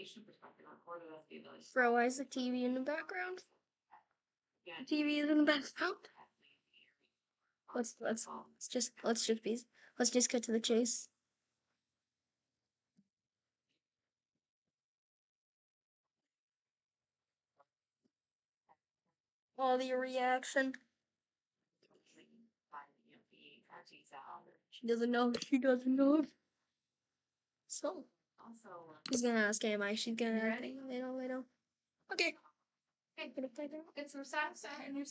Asian perspective on quarter, that's the ability. Bro, why is the TV in the background? Yeah, TV is in the background. Oh. Let's let's let's just let's just be let's just get to the chase. All the reaction. She doesn't know. She doesn't know. So Also, uh, he's gonna ask Am She's gonna ready? Later, later. Okay. Okay. Gonna play there. get some socks on and your